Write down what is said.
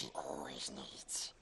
She always needs.